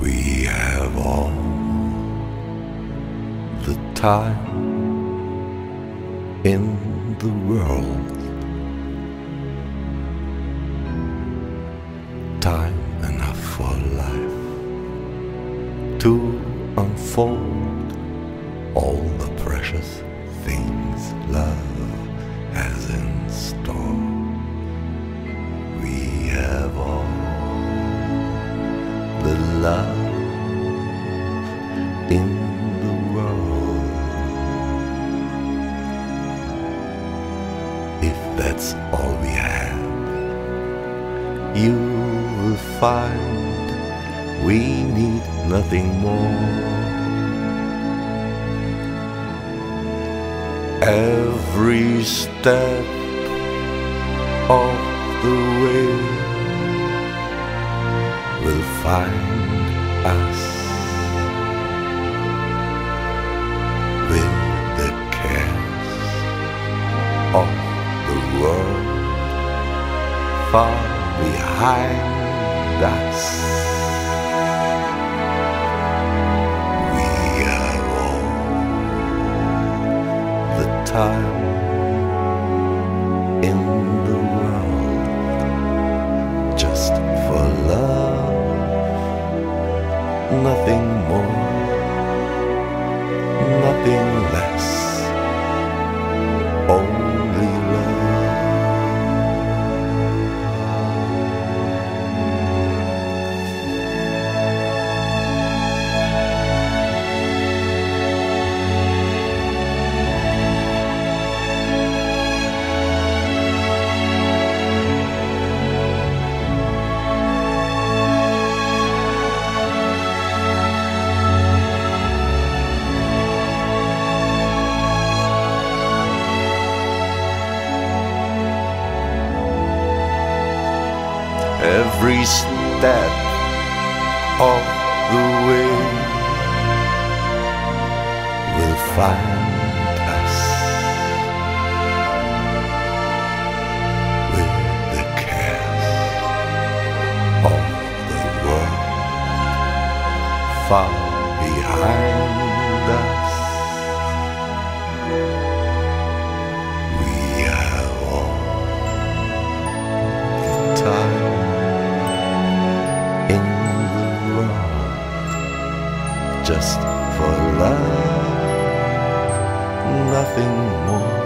We have all the time in the world. Time enough for life to unfold all the precious things love has in store. We have all the love. That's all we have, you will find we need nothing more. Every step of the way will find us with the cares world far behind us. We have all the time in the world just for love, nothing more, every step of the way will find us with the cares of the world far behind us. Love, nothing more,